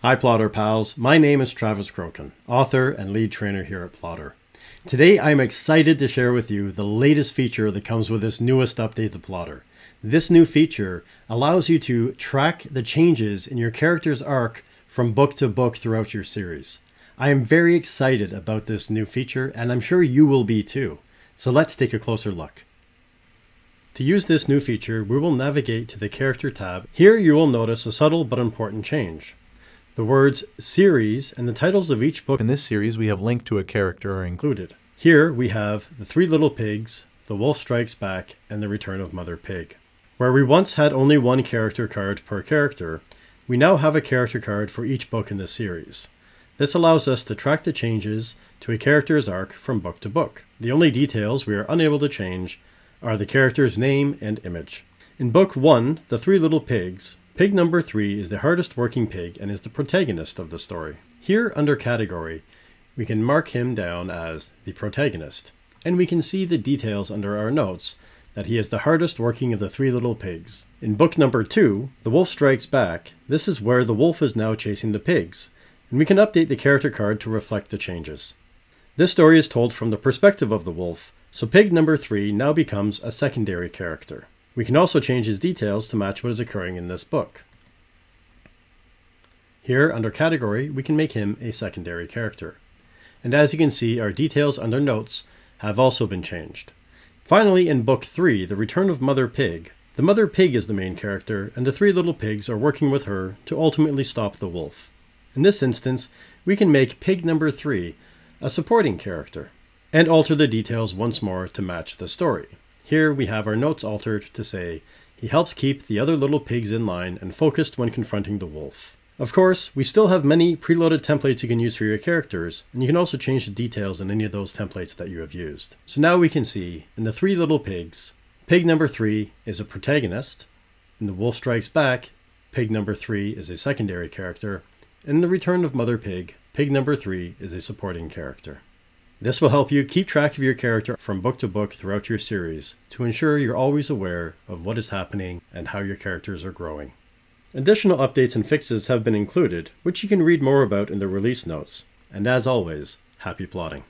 Hi Plottr pals, my name is Travis Crokin, author and lead trainer here at Plottr. Today I'm excited to share with you the latest feature that comes with this newest update to Plottr. This new feature allows you to track the changes in your character's arc from book to book throughout your series. I am very excited about this new feature and I'm sure you will be too. So let's take a closer look. To use this new feature, we will navigate to the Character tab. Here you will notice a subtle but important change. The words series and the titles of each book In this series, we have linked to a character are included. Here we have The Three Little Pigs, The Wolf Strikes Back, and The Return of Mother Pig. Where we once had only one character card per character, we now have a character card for each book in this series. This allows us to track the changes to a character's arc from book to book. The only details we are unable to change are the character's name and image. In Book 1, The Three Little Pigs, pig number 3 is the hardest working pig and is the protagonist of the story. Here, under Category, we can mark him down as the protagonist, and we can see the details under our notes that he is the hardest working of the three little pigs. In book number 2, The Wolf Strikes Back, this is where the wolf is now chasing the pigs, and we can update the character card to reflect the changes. This story is told from the perspective of the wolf, so pig number 3 now becomes a secondary character. We can also change his details to match what is occurring in this book. Here, under Category, we can make him a secondary character. And as you can see, our details under Notes have also been changed. Finally, in Book 3, The Return of Mother Pig, the Mother Pig is the main character, and the three little pigs are working with her to ultimately stop the wolf. In this instance, we can make pig number 3 a supporting character, and alter the details once more to match the story. Here we have our notes altered to say, he helps keep the other little pigs in line and focused when confronting the wolf. Of course, we still have many preloaded templates you can use for your characters, and you can also change the details in any of those templates that you have used. So now we can see, in the three little pigs, pig number three is a protagonist, in the wolf strikes back, pig number three is a secondary character, and in the return of mother pig, pig number three is a supporting character. This will help you keep track of your character from book to book throughout your series to ensure you're always aware of what is happening and how your characters are growing. Additional updates and fixes have been included, which you can read more about in the release notes. And as always, happy plotting.